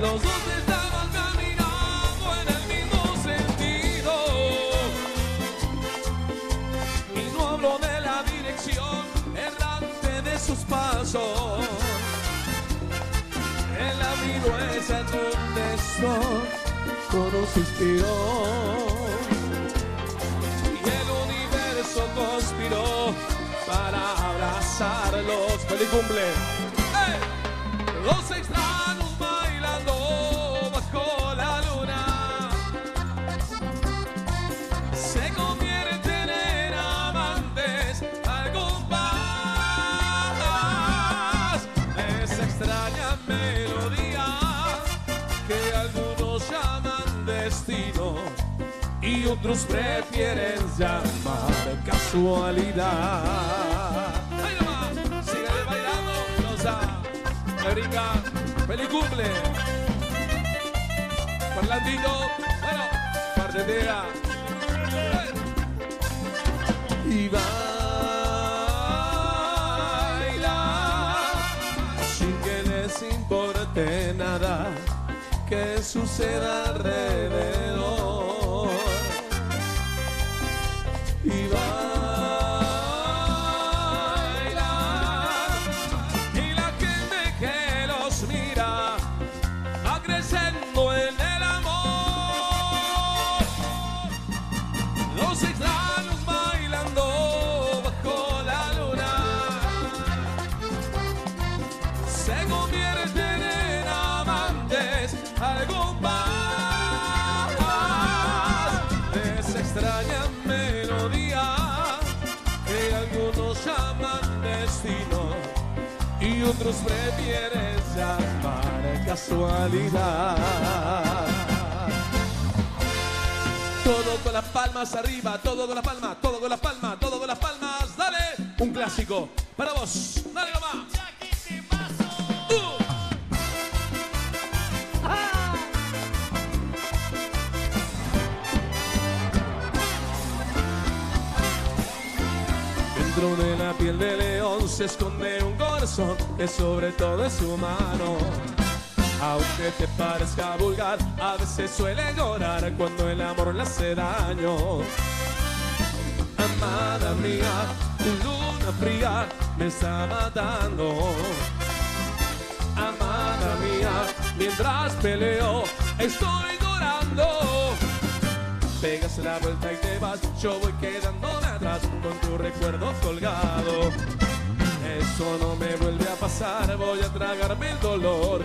Los dos pasos. El amigo esa contestó con un suspiro. Y el universo conspiró para abrazarlos. ¡Feliz cumple! ¡Eh! Los extraños y otros prefieren llamar casualidad. ¡Ahí nomás! Sígale bailando, Rosa. Erika, feliz cumple. Parlandito, bueno, y baila sin que les importe nada que suceda alrededor otros prefieren llamar casualidad. Todo con las palmas arriba, todo con las palmas, todo con las palmas, todo con las palmas. Dale, un clásico para vos. Dale nomás. Uh. Dentro de la piel de león se esconde un corazón que sobre todo es humano. Aunque te parezca vulgar, a veces suele llorar cuando el amor le hace daño. Amada mía, tu luna fría me está matando. Amada mía, mientras peleo, estoy llorando. Pegas la vuelta y te vas, yo voy quedándome atrás con tu recuerdo colgado. Eso no me vuelve a pasar, voy a tragarme el dolor.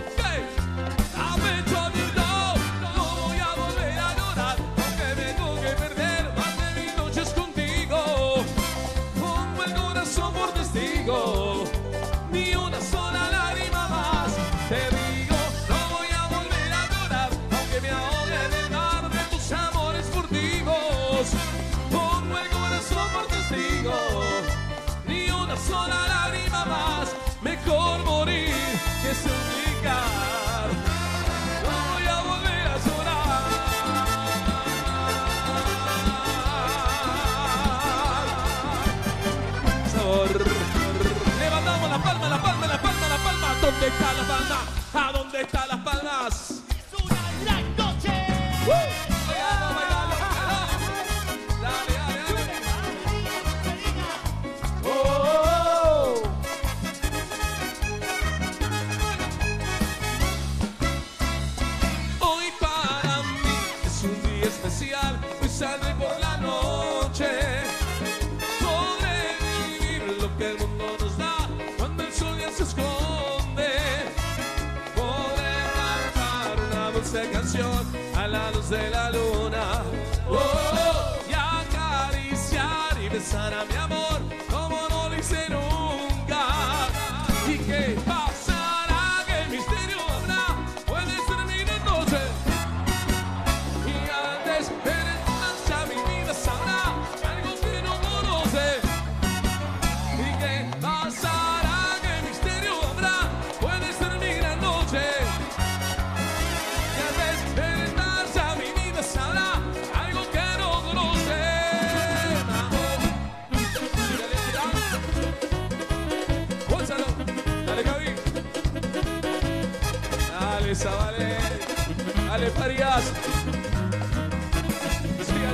Palma. ¿Dónde está la a la luz de la luna. Oh, oh, y acariciar y besar a mi amor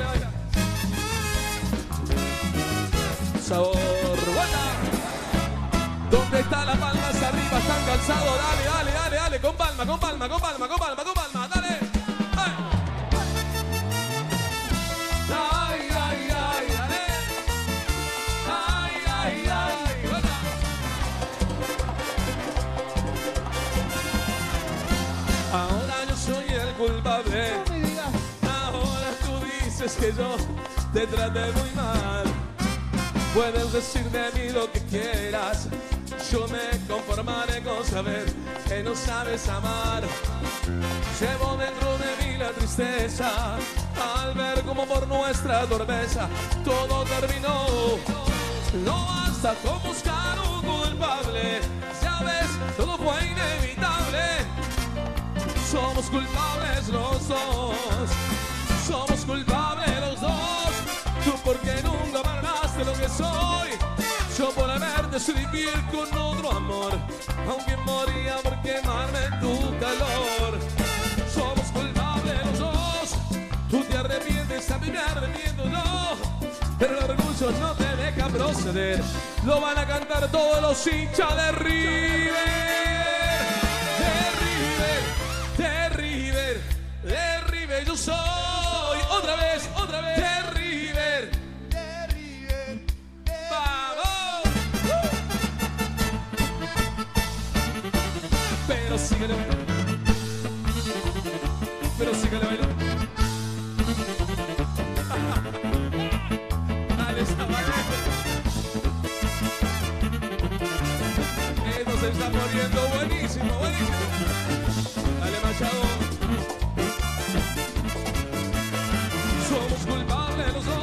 Baila. Sabor. ¿Dónde está la palma arriba? Están cansados. Dale, dale, dale, dale. Con palma, con palma, con palma, dices que yo te traté muy mal. Puedes decir de mí lo que quieras. Yo me conformaré con saber que no sabes amar. Llevo dentro de mí la tristeza al ver como por nuestra torpeza todo terminó. No basta con buscar un culpable. Ya ves, todo fue inevitable. Somos culpables los dos. Somos culpables dos. Tú porque nunca de lo que soy. Yo por soy vivir con otro amor, aunque moría por quemarme en tu calor. Somos culpables los dos, tú te arrepientes, a mí me arrepiento yo. Pero el orgullo no te deja proceder, lo van a cantar todos los hinchas de River. De River, de River, de River, yo soy otra vez, síguele bailando. Pero síguele bailando. Dale, Sabanero. Esto se está poniendo buenísimo, buenísimo. Dale, Machado. Somos culpables los dos.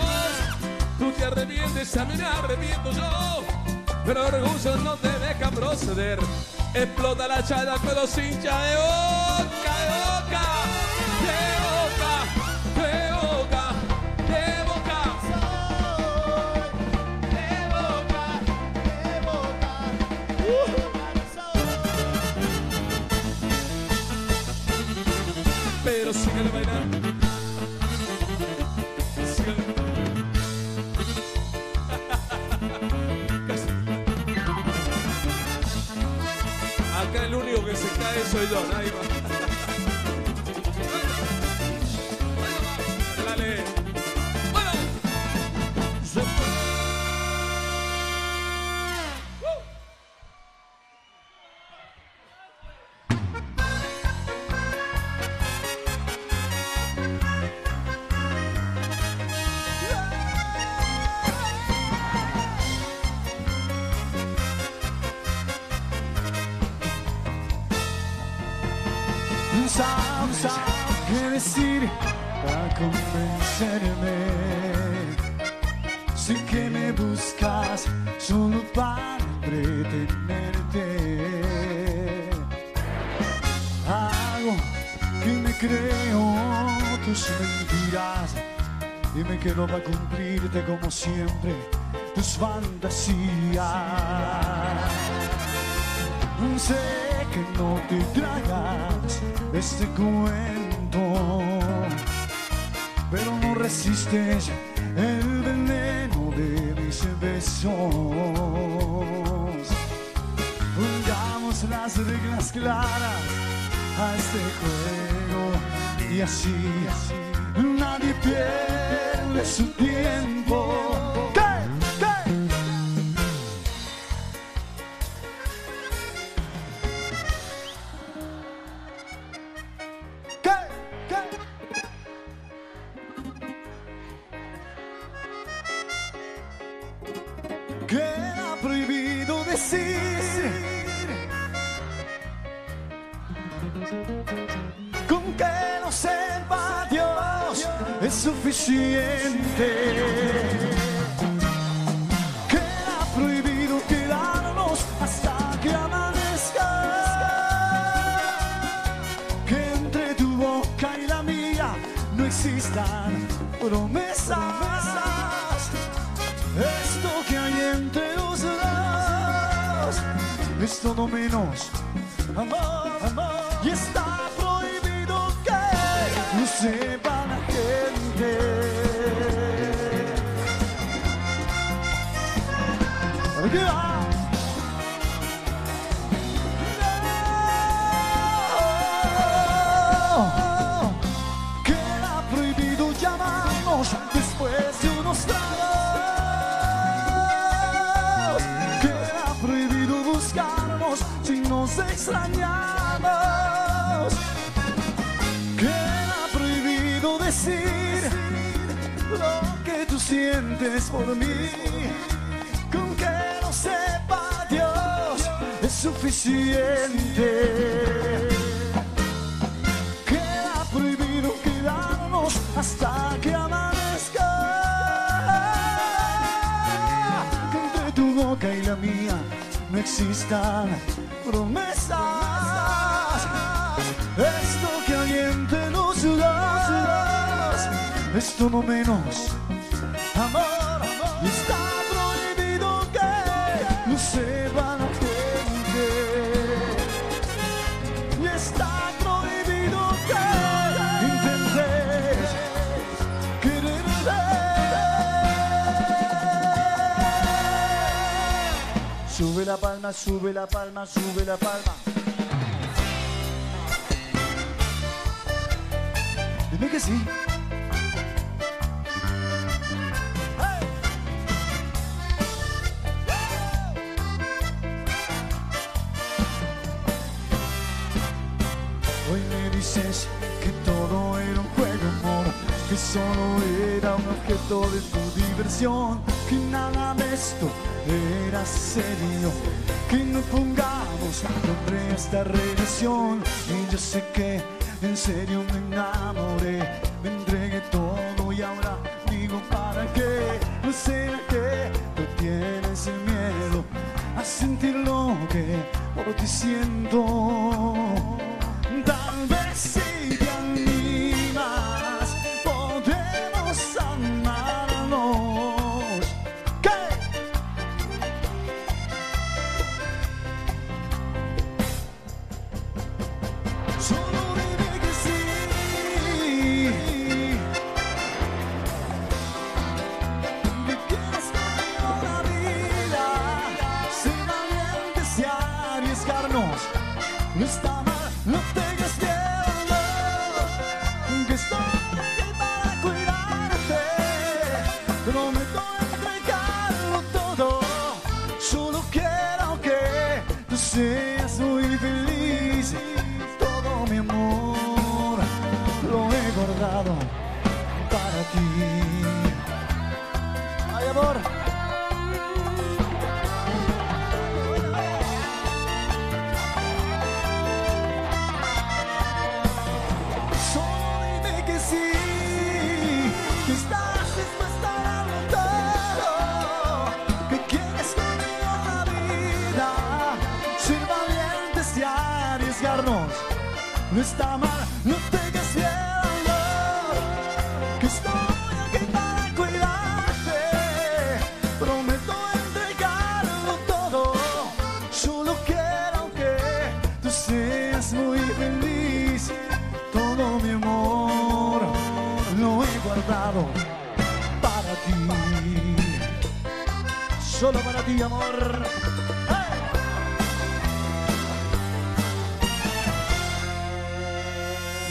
Tú te arrepientes, a mí me arrepiento yo. Pero orgullo no te deja proceder. Explota la chada de boca, de boca, de boca, soy yo, nadie. Tus mentiras y me quedo para cumplirte como siempre tus fantasías. Sé que no te tragas este cuento, pero no resistes el veneno de mis besos. Pongamos las reglas claras a este juego y así nadie pierde su tiempo. Sube la palma, sube la palma. Dime que sí. Hoy me dices que todo era un juego, amor, que solo era un objeto de tu diversión, que nada de esto era serio, que no pongamos nombre a esta relación. Y yo sé que en serio me enamoré, me entregué todo y ahora digo para qué, no sé que tú tienes el miedo a sentir lo que por ti siento.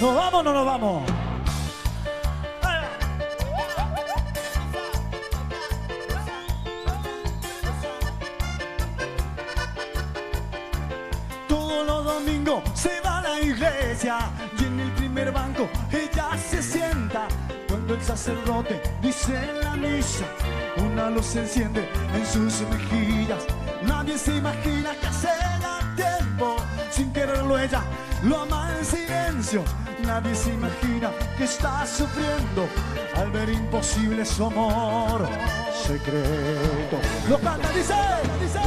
¿Nos vamos o no nos vamos? Todos los domingos se va a la iglesia y en el primer banco ella se sienta. Cuando el sacerdote dice la misa, una luz se enciende en sus mejillas. Nadie se imagina que ya tiempo, sin quererlo ella lo ama en silencio. Nadie se imagina que está sufriendo al ver imposible su amor secreto. Lo canta, dice, dice,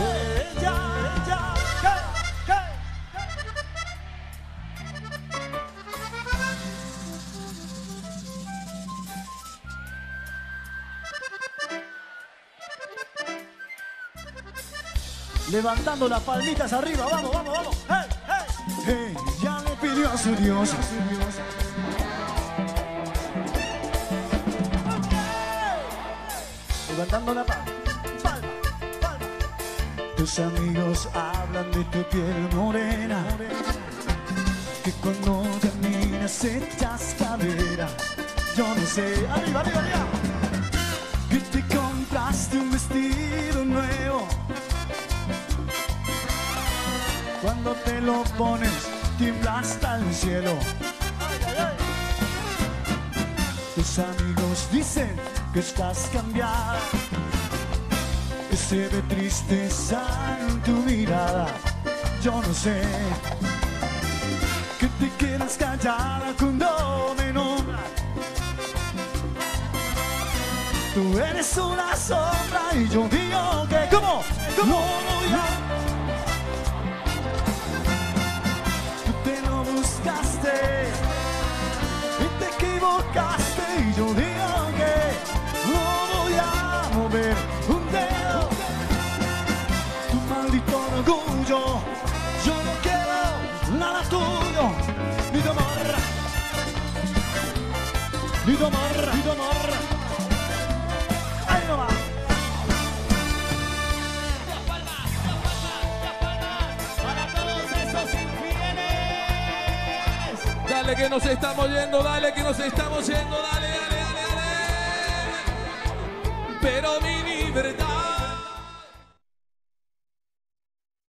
ella, ella. Levantando las palmitas arriba, vamos, vamos, vamos. ¡Hey, hey! Ella le pidió a su Dios. Levantando la palma, palma, palma. Tus amigos hablan de tu piel morena. Que cuando caminas echas cadera. Yo no sé, arriba, arriba, arriba. Que te compraste un vestido nuevo. Cuando te lo pones, tiembla hasta el cielo. Tus amigos dicen que estás cambiada, que se ve tristeza en tu mirada. Yo no sé que te quedas callada cuando me nombras. Tú eres una sombra y yo digo que como, como voy a Tú te lo buscaste y te equivocaste y yo digo tuyo. Yo no quiero nada tuyo, ni tomar, ni tomar, ni tomar. Ahí no va. Dale que nos estamos yendo, dale que nos estamos yendo, dale, dale, dale, dale. Pero mi libertad.